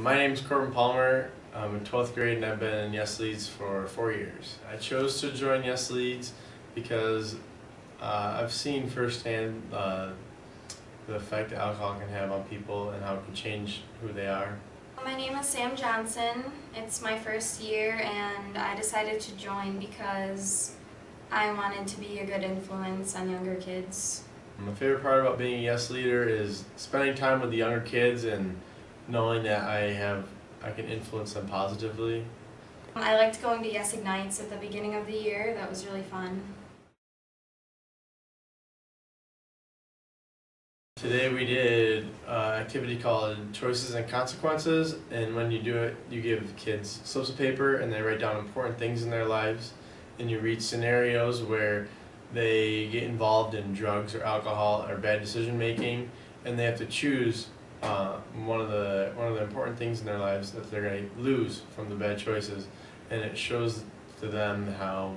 My name is Corbin Palmer. I'm in 12th grade and I've been in Yes Leads for four years. I chose to join Yes Leads because uh, I've seen firsthand uh, the effect that alcohol can have on people and how it can change who they are. My name is Sam Johnson. It's my first year and I decided to join because I wanted to be a good influence on younger kids. My favorite part about being a Yes Leader is spending time with the younger kids and knowing that I have I can influence them positively. I liked going to Yes Ignites at the beginning of the year. That was really fun. Today we did an uh, activity called Choices and Consequences, and when you do it, you give kids slips of paper and they write down important things in their lives, and you read scenarios where they get involved in drugs or alcohol or bad decision making, and they have to choose uh, one of the one of the important things in their lives that they're going to lose from the bad choices, and it shows to them how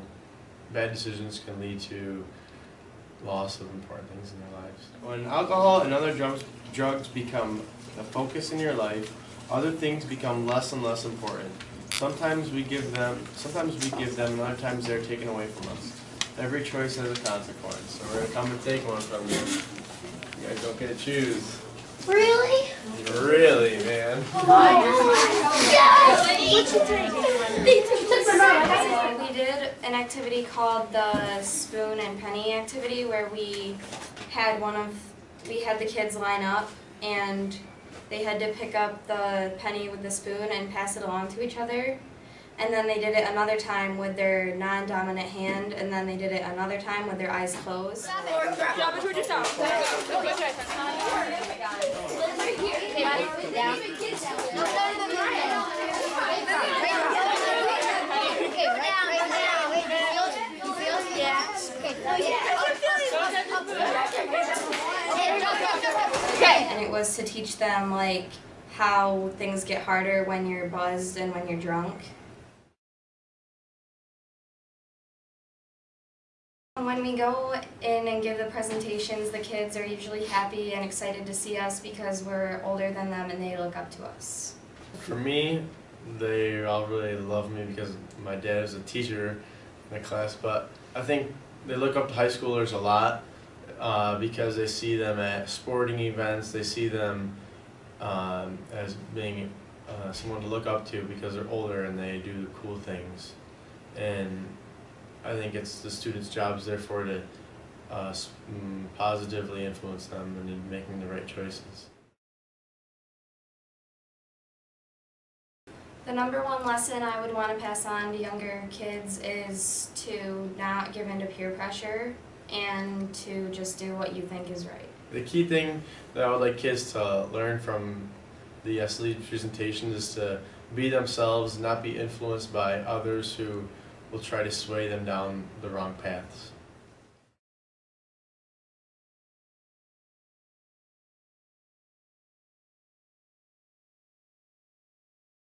bad decisions can lead to loss of important things in their lives. When alcohol and other drugs drugs become the focus in your life, other things become less and less important. Sometimes we give them, sometimes we give them, and other times they're taken away from us. Every choice has a consequence, so we're gonna come and take one from you. You guys don't get to choose. Really? Really, man. Yes. We did an activity called the spoon and penny activity where we had one of we had the kids line up and they had to pick up the penny with the spoon and pass it along to each other. And then they did it another time with their non-dominant hand, and then they did it another time with their eyes closed. And it was to teach them like how things get harder when you're buzzed and when you're drunk. When we go in and give the presentations, the kids are usually happy and excited to see us because we're older than them and they look up to us. For me, they all really love me because my dad is a teacher in the class, but I think they look up to high schoolers a lot uh, because they see them at sporting events, they see them um, as being uh, someone to look up to because they're older and they do the cool things. And I think it's the students' jobs, therefore, to uh, mm, positively influence them in making the right choices. The number one lesson I would want to pass on to younger kids is to not give in to peer pressure and to just do what you think is right. The key thing that I would like kids to learn from the SLE presentation is to be themselves, not be influenced by others who will try to sway them down the wrong paths.